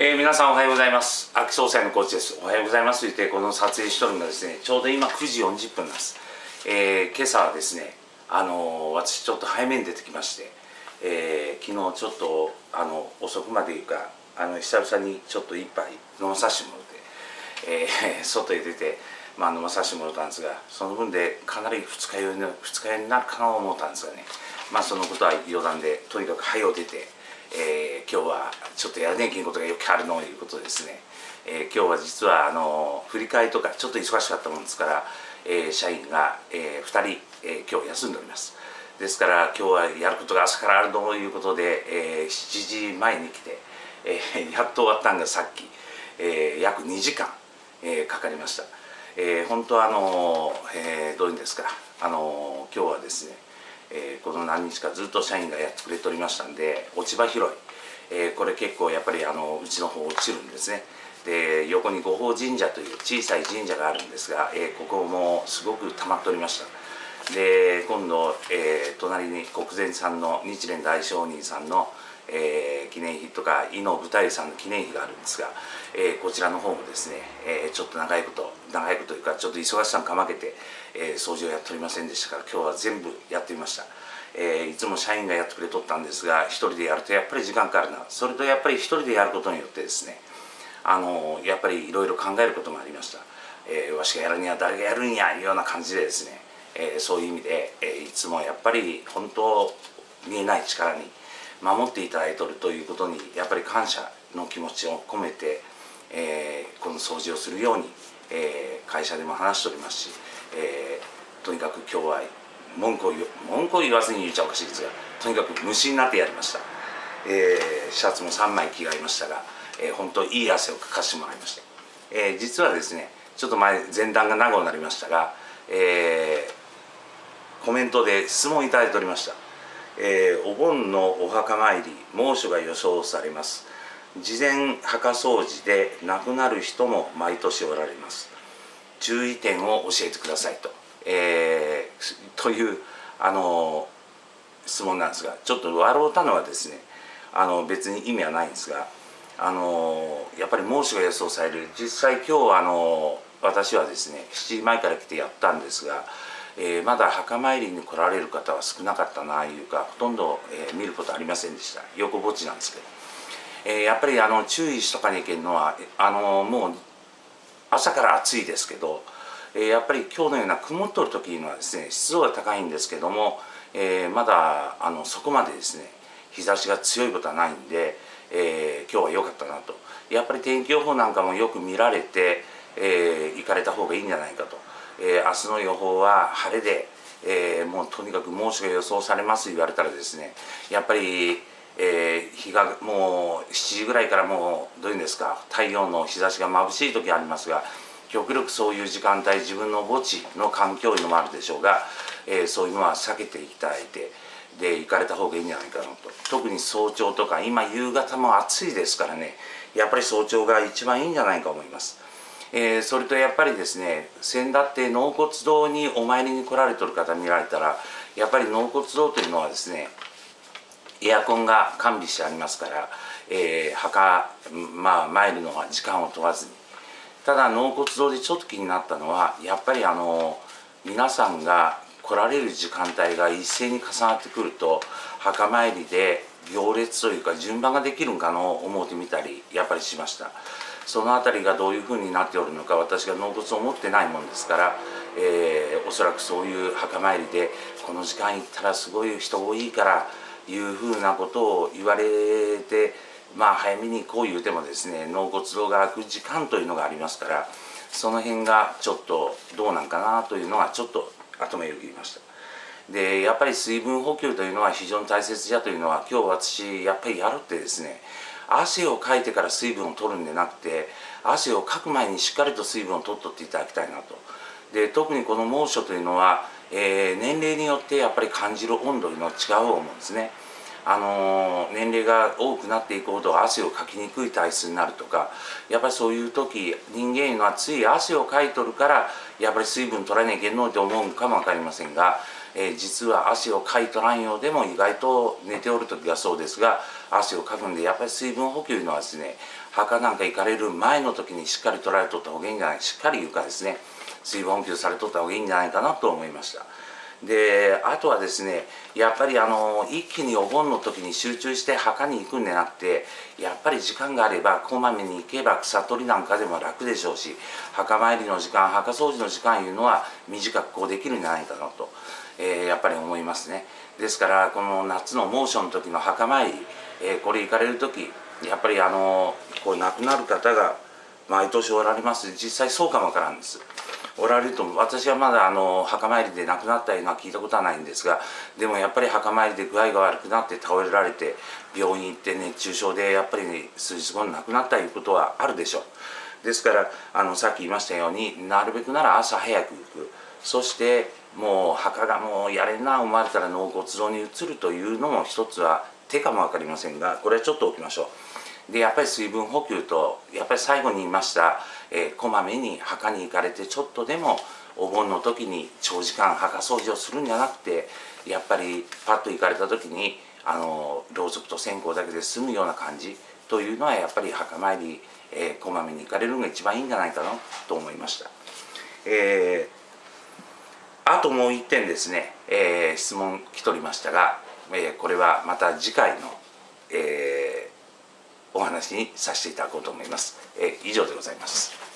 えー、皆さんおはようございます。秋総裁のコーチです。おはようございます。と言ってこの撮影しとるのがですねちょうど今9時40分なんです、えー、今朝はですねあのー、私ちょっと早めに出てきまして、えー、昨日ちょっとあの遅くまでいうかあの久々にちょっと一杯飲まさせてもらって、えー、外へ出てまあ、飲まさせてもらったんですがその分でかなり二日酔いの二日酔いになるかなと思ったんですがねまあそのことは余談でとにかく早う出てえー、今日はちょっとやらねえけんことがよくあるのいうことですね、えー、今日は実はあの振り替えとかちょっと忙しかったもんですから、えー、社員が、えー、2人、えー、今日休んでおります。ですから今日はやることが朝からあるということで、えー、7時前に来て、えー、やっと終わったんがさっき、えー、約2時間、えー、かかりました、えー、本当はあの、えー、どういうんですかあの今日はですねえー、この何日かずっと社員がやってくれておりましたんで落ち葉拾い、えー、これ結構やっぱりあのうちの方落ちるんですね。で横に五宝神社という小さい神社があるんですが、えー、ここもすごく溜まっておりました。で今度、え、隣に国前さんの日蓮大聖人さんの、えー、記念碑とか伊能舞台さんの記念碑があるんですが、えー、こちらの方もですね、えー、ちょっと長いこと長いことというかちょっと忙しさをかまけてえー、掃除をやっておりませんでしたから今日は全部やってみました、えー、いつも社員がやってくれとったんですが一人でやるとやっぱり時間かかるな。それとやっぱり一人でやることによってですねあのやっぱりいろいろ考えることもありました、えー、わしがやるには誰がやるんやいうような感じでですね、えー、そういう意味で、えー、いつもやっぱり本当見えない力に守っていただいておるということにやっぱり感謝の気持ちを込めて、えー、この掃除をするように、えー、会社でも話しておりますしえー、とにかく今日は文句を文句を言わずに言っちゃおかしいですがとにかく虫になってやりました、えー、シャツも3枚着替えましたが、えー、本当いい汗をかかしてもらいました、えー、実はですねちょっと前前段が長くなりましたが、えー、コメントで質問いただいておりました、えー、お盆のお墓参り猛暑が予想されます。事前墓掃除で亡くなる人も毎年おられます。注意点を教えてくださいと、えー、というあの質問なんですがちょっと笑うたのはですねあの別に意味はないんですがあのやっぱり猛暑が予想される。実際今日あの私はですね7時前から来てやったんですが、えー、まだ墓参りに来られる方は少なかったないうかほとんど、えー、見ることありませんでした。横墓地なんですけど、えー、やっぱりあの注意しとかにいけんのはあのもう朝から暑いですけど、え、やっぱり今日のような曇っとる時のはですね湿度が高いんですけども、え、まだあのそこまでですね日差しが強いことはないんで、え、今日は良かったなと。やっぱり天気予報なんかもよく見られて、えー、行かれた方がいいんじゃないかと、えー、明日の予報は晴れで、えー、もうとにかく猛暑が予想されます言われたらですねやっぱりえー、日がもう7時ぐらいからもうどういうんですか太陽の日差しが眩しい時ありますが極力そういう時間帯自分の墓地の環境いうのもあるでしょうが、えー、そういうのは避けていただいてで行かれた方がいいんじゃないかなと特に早朝とか今夕方も暑いですからねやっぱり早朝が一番いいんじゃないかと思います。えー、それとやっぱりですね先だって納骨堂にお参りに来られてる方見られたらやっぱり納骨堂というのはですねエアコンが完備してありますから、えー、墓、まあ、参るのは時間を問わずに。ただ納骨堂でちょっと気になったのはやっぱりあの皆さんが来られる時間帯が一斉に重なってくると墓参りで行列というか順番ができるんかの思うてみたりやっぱりしました。その辺りがどういうふうになっておるのか私が納骨を持ってないもんですから、えー、おそらくそういう墓参りでこの時間行ったらすごい人多いからいうふうなことを言われてまあ早めにこう言うてもですね納骨堂が開く時間というのがありますからその辺がちょっとどうなんかなというのはちょっと頭よぎりました。でやっぱり水分補給というのは非常に大切じゃというのは今日私やっぱりやるってですね汗をかいてから水分を取るんでなくて汗をかく前にしっかりと水分を取っとっていただきたいなと。で特にこの猛暑というのはえー、年齢によってやっぱり感じる温度の違う思うんですね。あの年齢が多くなっていくほど汗をかきにくい体質になるとかやっぱりそういう時人間いうのはつい汗をかいとるからやっぱり水分取らなきゃいけんのって思うかも分かりませんが、えー、実は汗をかいとらんようでも意外と寝ておる時がそうですが汗をかくんでやっぱり水分補給のはですね墓なんか行かれる前の時にしっかり取られとった方がいいんじゃないしっかり床ですね水分補給されとった方がいいんじゃないかなと思いました。であとはですねやっぱりあの一気にお盆の時に集中して墓に行くんでなくてやっぱり時間があればこまめに行けば草取りなんかでも楽でしょうし墓参りの時間墓掃除の時間いうのは短くこうできるんじゃないかなと、えー、やっぱり思いますね。ですからこの夏の猛暑の時の墓参り、えー、これ行かれる時やっぱりあのこう亡くなる方が毎年おられます実際そうかもわからんです。おられると私はまだあの墓参りで亡くなったいうのは聞いたことはないんですがでもやっぱり墓参りで具合が悪くなって倒れられて病院行って熱中症でやっぱり、ね、数日後に亡くなったということはあるでしょう。ですからあのさっき言いましたようになるべくなら朝早く行く。そしてもう墓がもうやれんな思われたら納骨堂に移るというのも一つは手かも分かりませんがこれはちょっと置きましょうでやっぱり水分補給とやっぱり最後に言いましたえー、こまめに墓に行かれてちょっとでもお盆の時に長時間墓掃除をするんじゃなくてやっぱりパッと行かれた時にあのろうそくと線香だけで済むような感じというのはやっぱり墓参り、えー、こまめに行かれるのが一番いいんじゃないかなと思いました。えー、あともう1点ですね、えー、質問来ておりましたが、えー、これはまた次回の、えー、お話にさせていただこうと思います。えー、以上でございます。